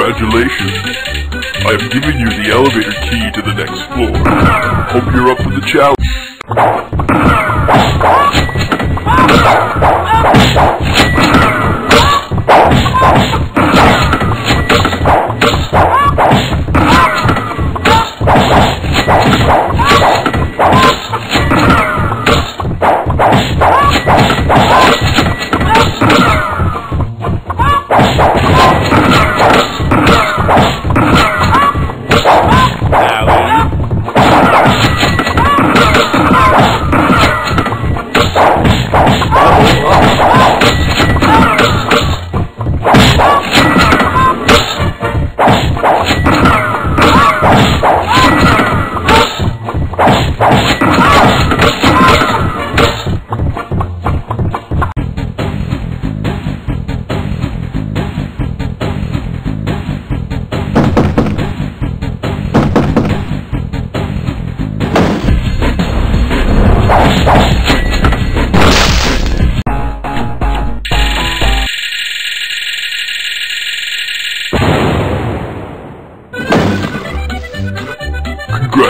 Congratulations. I have given you the elevator key to the next floor. Hope you're up for the challenge.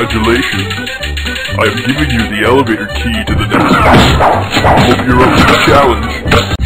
Congratulations. I have given you the elevator key to the next floor. Hope you're up for the challenge.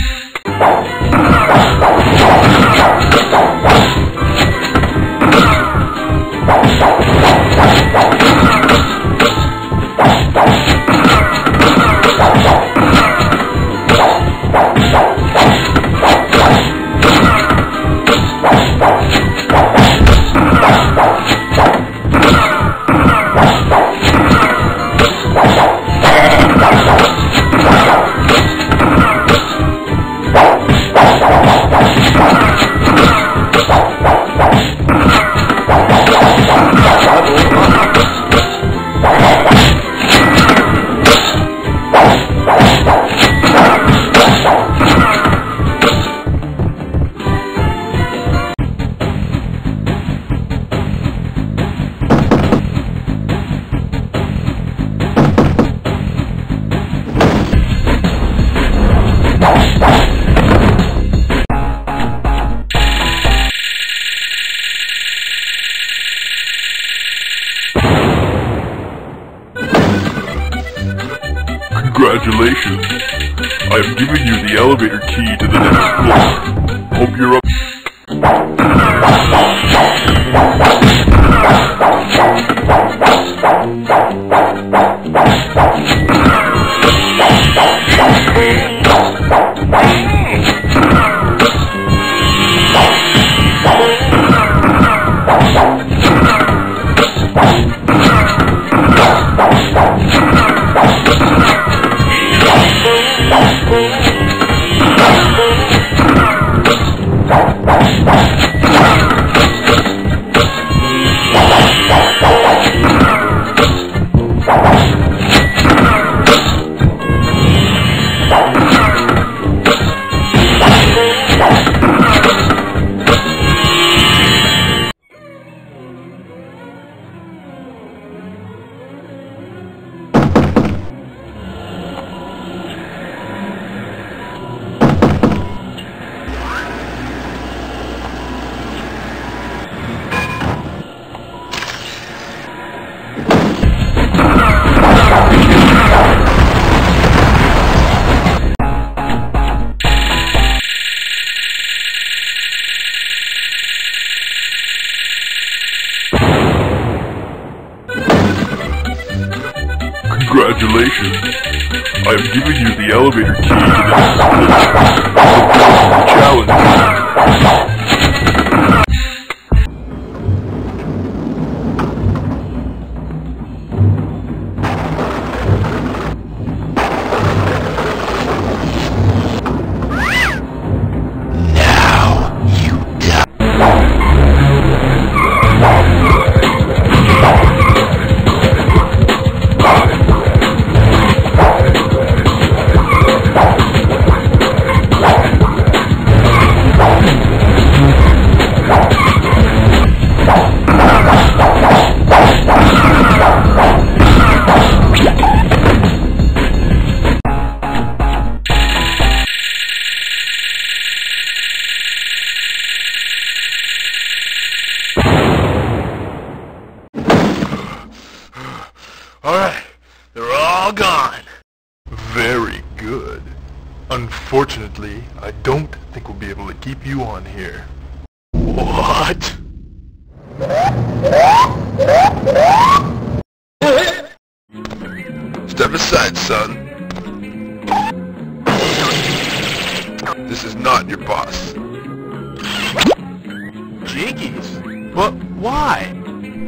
Congratulations. I have given you the elevator key to the next floor. Hope you're up. Congratulations. I am giving you the elevator key to next challenge. Alright, they're all gone. Very good. Unfortunately, I don't think we'll be able to keep you on here. What? Step aside, son. This is not your boss. Jinkies? But why?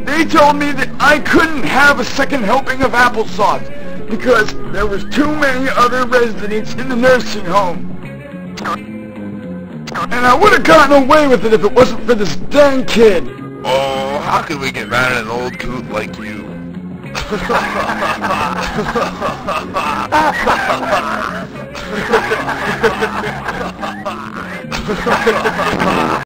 They told me that I couldn't have a second helping of applesauce because there was too many other residents in the nursing home. And I would have gotten away with it if it wasn't for this dang kid. Oh, how could we get mad at an old coot like you?